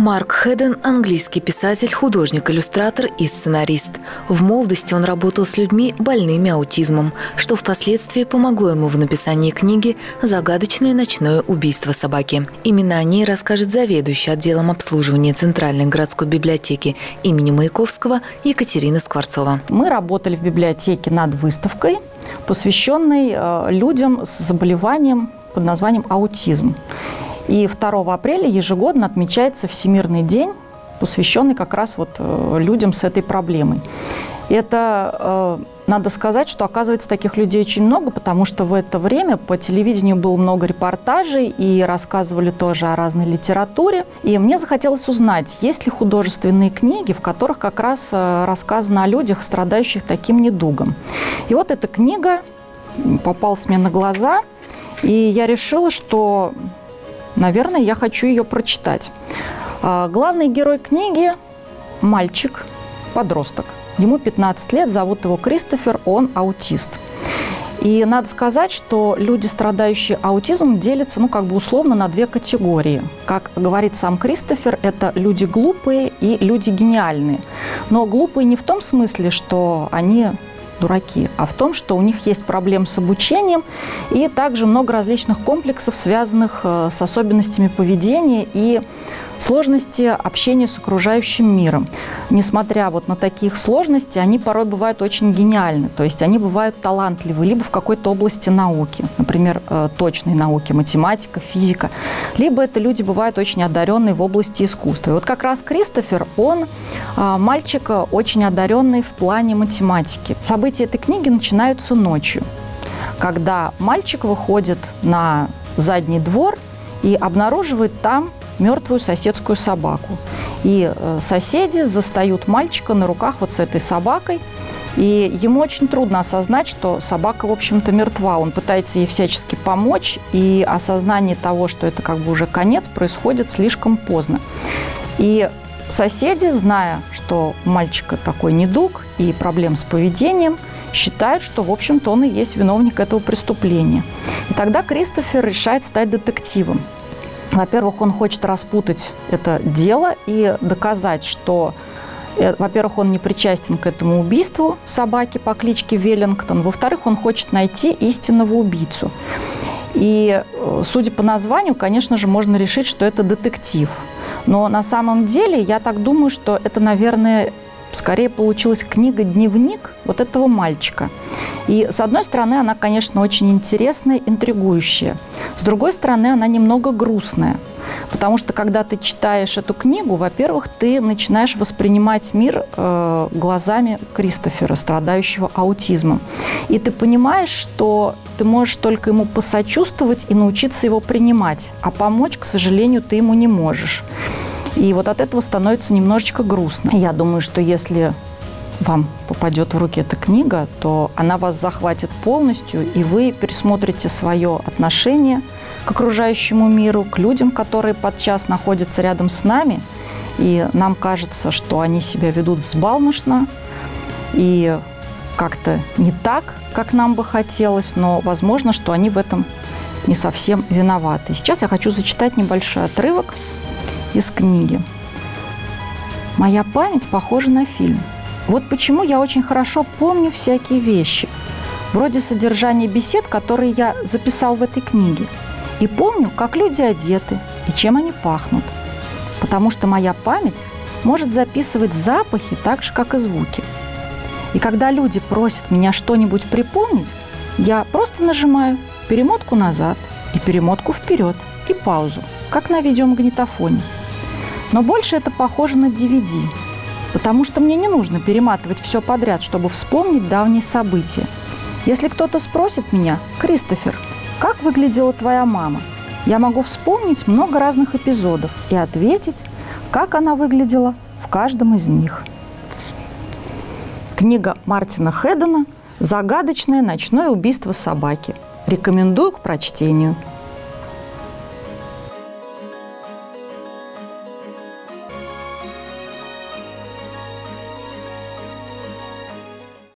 Марк Хеден – английский писатель, художник, иллюстратор и сценарист. В молодости он работал с людьми, больными аутизмом, что впоследствии помогло ему в написании книги «Загадочное ночное убийство собаки». Именно о ней расскажет заведующий отделом обслуживания Центральной городской библиотеки имени Маяковского Екатерина Скворцова. Мы работали в библиотеке над выставкой, посвященной э, людям с заболеванием под названием аутизм. И 2 апреля ежегодно отмечается Всемирный день, посвященный как раз вот э, людям с этой проблемой. Это, э, надо сказать, что оказывается таких людей очень много, потому что в это время по телевидению было много репортажей и рассказывали тоже о разной литературе. И мне захотелось узнать, есть ли художественные книги, в которых как раз э, рассказано о людях, страдающих таким недугом. И вот эта книга попалась мне на глаза, и я решила, что наверное, я хочу ее прочитать. А, главный герой книги – мальчик, подросток. Ему 15 лет, зовут его Кристофер, он аутист. И надо сказать, что люди, страдающие аутизмом, делятся, ну, как бы условно на две категории. Как говорит сам Кристофер, это люди глупые и люди гениальные. Но глупые не в том смысле, что они дураки, а в том, что у них есть проблемы с обучением и также много различных комплексов, связанных э, с особенностями поведения и сложности общения с окружающим миром. Несмотря вот на таких сложности, они порой бывают очень гениальны, то есть они бывают талантливы либо в какой-то области науки, например, э, точной науки, математика, физика, либо это люди бывают очень одаренные в области искусства. И вот как раз Кристофер, он а, мальчик очень одаренный в плане математики. События этой книги начинаются ночью, когда мальчик выходит на задний двор и обнаруживает там мертвую соседскую собаку. И э, соседи застают мальчика на руках вот с этой собакой. И ему очень трудно осознать, что собака, в общем-то, мертва. Он пытается ей всячески помочь, и осознание того, что это как бы уже конец, происходит слишком поздно. И соседи, зная, что у мальчика такой недуг и проблем с поведением, считают, что, в общем-то, он и есть виновник этого преступления. И тогда Кристофер решает стать детективом. Во-первых, он хочет распутать это дело и доказать, что, э, во-первых, он не причастен к этому убийству собаки по кличке Веллингтон. Во-вторых, он хочет найти истинного убийцу. И, э, судя по названию, конечно же, можно решить, что это детектив. Но на самом деле я так думаю, что это, наверное, скорее получилась книга-дневник вот этого мальчика. И, с одной стороны, она, конечно, очень интересная, интригующая. С другой стороны, она немного грустная. Потому что, когда ты читаешь эту книгу, во-первых, ты начинаешь воспринимать мир э, глазами Кристофера, страдающего аутизмом. И ты понимаешь, что ты можешь только ему посочувствовать и научиться его принимать, а помочь, к сожалению, ты ему не можешь. И вот от этого становится немножечко грустно. Я думаю, что если вам попадет в руки эта книга, то она вас захватит полностью, и вы пересмотрите свое отношение к окружающему миру, к людям, которые подчас находятся рядом с нами, и нам кажется, что они себя ведут взбалмошно и как-то не так, как нам бы хотелось, но возможно, что они в этом не совсем виноваты. Сейчас я хочу зачитать небольшой отрывок из книги. Моя память похожа на фильм. Вот почему я очень хорошо помню всякие вещи, вроде содержания бесед, которые я записал в этой книге. И помню, как люди одеты и чем они пахнут. Потому что моя память может записывать запахи так же, как и звуки. И когда люди просят меня что-нибудь припомнить, я просто нажимаю перемотку назад и перемотку вперед и паузу, как на видеомагнитофоне – но больше это похоже на DVD, потому что мне не нужно перематывать все подряд, чтобы вспомнить давние события. Если кто-то спросит меня, Кристофер, как выглядела твоя мама, я могу вспомнить много разных эпизодов и ответить, как она выглядела в каждом из них. Книга Мартина Хедена «Загадочное ночное убийство собаки». Рекомендую к прочтению –